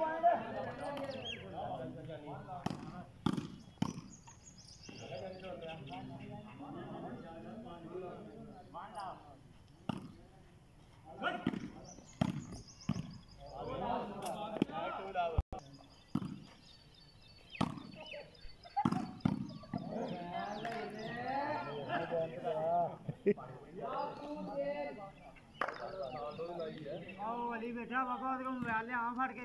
પાણી آئی بیٹھا بابا موبائل لیا فٹ کے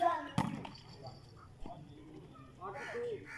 Thank you.